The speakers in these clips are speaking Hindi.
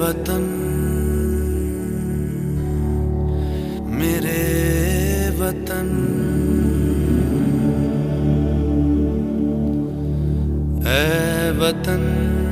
वतन। मेरे वतन। ए वतन।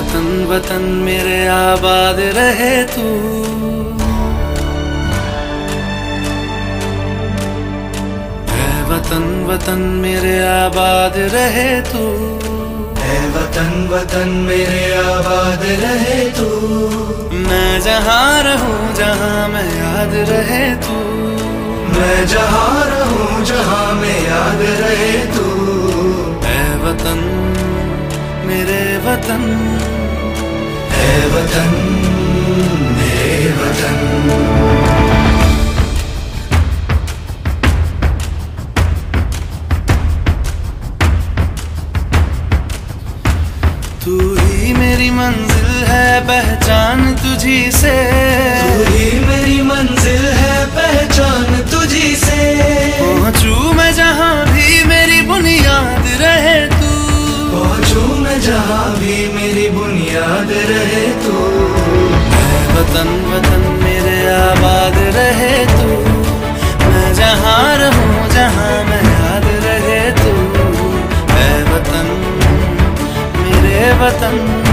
वतन वतन मेरे आबाद रहे तू। वतन वतन मेरे आबाद रहे तू। है वतन वतन मेरे आबाद रहे तू। मैं जहाँ रहूँ जहाँ मैं याद रहे तू। मैं जहाँ रहूँ जहाँ मैं याद रहे तू। ऐ वतन मेरे वतन। है वतन मेरे वतन तू ही मेरी मंजिल है पहचान तुझी से। तू ही मेरी मंजिल है पहचान तुझी से। पहुंचू मैं जहाँ भी मेरी बुनियाद रहे। जहाँ भी मेरी बुनियाद रहे तू। मैं वतन वतन मेरे आबाद रहे तू। मैं जहाँ रहूँ, जहाँ मैं याद रहे तू। मैं वतन, मेरे वतन।